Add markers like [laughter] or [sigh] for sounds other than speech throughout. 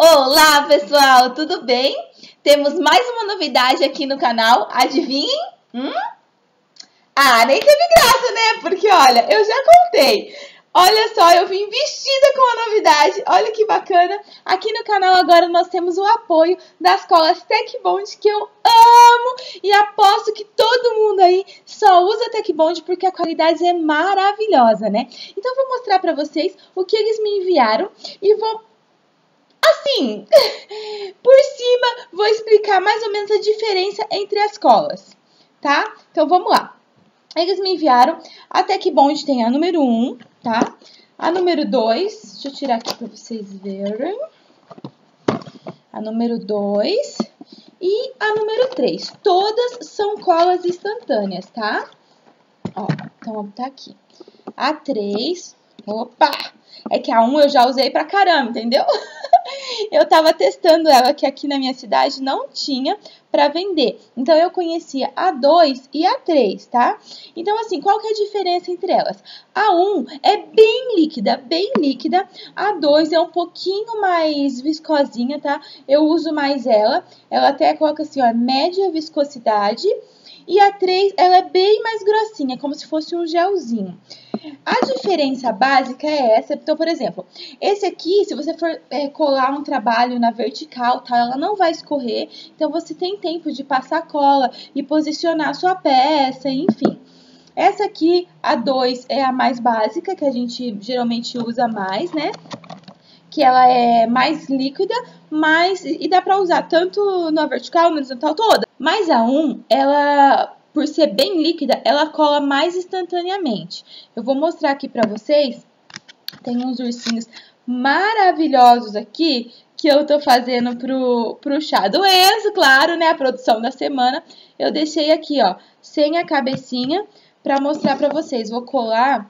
Olá, pessoal, tudo bem? Temos mais uma novidade aqui no canal. Adivinhem? Hum? Ah, nem teve graça, né? Porque, olha, eu já contei. Olha só, eu vim vestida com a novidade. Olha que bacana. Aqui no canal agora nós temos o apoio da escola TechBond, que eu amo. E aposto que todo mundo aí só usa TechBond porque a qualidade é maravilhosa, né? Então, vou mostrar para vocês o que eles me enviaram e vou assim, [laughs] por cima, vou explicar mais ou menos a diferença entre as colas, tá? Então, vamos lá. Eles me enviaram a TechBond tem a número 1, tá? A número 2, deixa eu tirar aqui para vocês verem. A número 2 e a número 3. Todas são colas instantâneas, tá? Ó, então, botar aqui. A 3, opa! É que a 1 eu já usei pra caramba, entendeu? [laughs] eu estava testando ela, que aqui na minha cidade não tinha para vender. Então, eu conhecia a 2 e a 3, tá? Então, assim, qual que é a diferença entre elas? A 1 é bem líquida, bem líquida. A 2 é um pouquinho mais viscosinha, tá? Eu uso mais ela. Ela até coloca assim, ó, média viscosidade. E a 3, ela é bem mais grossinha, como se fosse um gelzinho. A diferença básica é essa. Então, por exemplo, esse aqui, se você for é, colar um trabalho na vertical, tá, ela não vai escorrer. Então, você tem tempo de passar cola e posicionar a sua peça, enfim. Essa aqui, a 2, é a mais básica, que a gente geralmente usa mais, né? Que ela é mais líquida, mas e dá para usar tanto na vertical, na horizontal, toda. Mas a 1, um, ela por ser bem líquida, ela cola mais instantaneamente. Eu vou mostrar aqui para vocês. Tem uns ursinhos maravilhosos aqui que eu tô fazendo pro, pro chá do Enzo, claro, né? A produção da semana. Eu deixei aqui, ó, sem a cabecinha para mostrar para vocês. Vou colar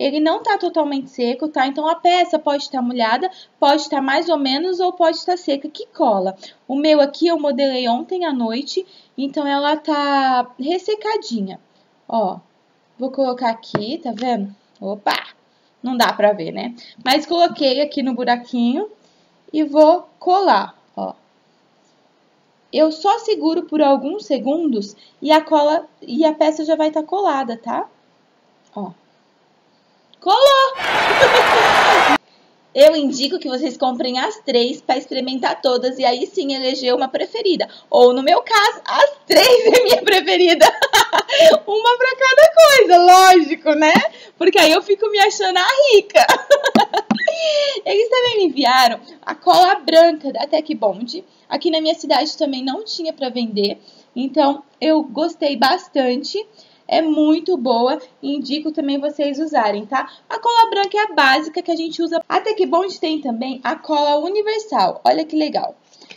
ele não está totalmente seco, tá? Então a peça pode estar molhada, pode estar mais ou menos ou pode estar seca, que cola. O meu aqui eu modelei ontem à noite, então ela tá ressecadinha. Ó, vou colocar aqui, tá vendo? Opa! Não dá pra ver, né? Mas coloquei aqui no buraquinho e vou colar, ó. Eu só seguro por alguns segundos e a cola e a peça já vai estar tá colada, tá? Ó. Colou! [laughs] Eu indico que vocês comprem as três para experimentar todas e aí sim eleger uma preferida. Ou no meu caso, as três é minha preferida. [laughs] uma para cada coisa, lógico, né? Porque aí eu fico me achando a rica. [laughs] Eles também me enviaram a cola branca da Tech Bond. Aqui na minha cidade também não tinha para vender. Então eu gostei bastante é muito boa e indico também vocês usarem, tá? A cola branca é a básica que a gente usa. Até que bom tem também a cola universal. Olha que legal.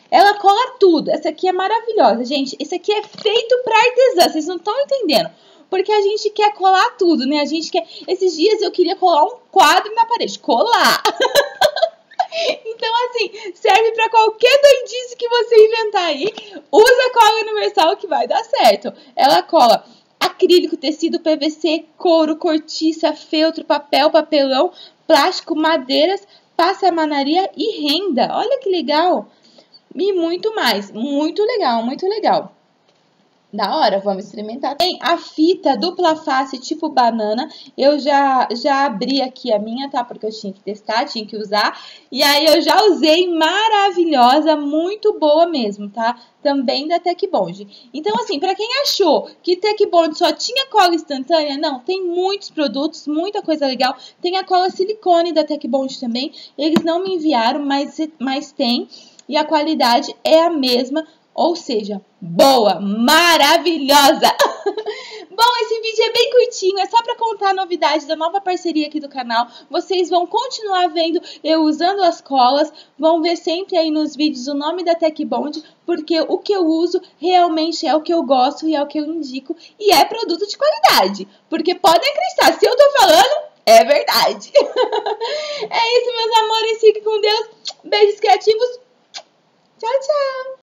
Ela cola tudo. Essa aqui é maravilhosa, gente. Esse aqui é feito para artesã. Vocês não estão entendendo? Porque a gente quer colar tudo, né? A gente quer. Esses dias eu queria colar um quadro na parede. Colar! [laughs] Então, assim, serve para qualquer doidice que você inventar aí. Usa a cola universal que vai dar certo. Ela cola acrílico, tecido PVC, couro, cortiça, feltro, papel, papelão, plástico, madeiras, passamanaria e renda. Olha que legal! E muito mais. Muito legal, muito legal. Da hora, vamos experimentar. Tem a fita dupla face tipo banana. Eu já, já abri aqui a minha, tá? Porque eu tinha que testar, tinha que usar. E aí eu já usei, maravilhosa, muito boa mesmo, tá? Também da Tecbond. Então, assim, para quem achou que Tecbond só tinha cola instantânea, não, tem muitos produtos, muita coisa legal. Tem a cola silicone da Tecbond também. Eles não me enviaram, mas, mas tem. E a qualidade é a mesma ou seja, boa, maravilhosa! [laughs] Bom, esse vídeo é bem curtinho, é só para contar a novidade da nova parceria aqui do canal. Vocês vão continuar vendo eu usando as colas, vão ver sempre aí nos vídeos o nome da Tech Bond, porque o que eu uso realmente é o que eu gosto e é o que eu indico, e é produto de qualidade. Porque podem acreditar, se eu tô falando, é verdade. [laughs] é isso, meus amores, fiquem com Deus. Beijos criativos. Tchau, tchau.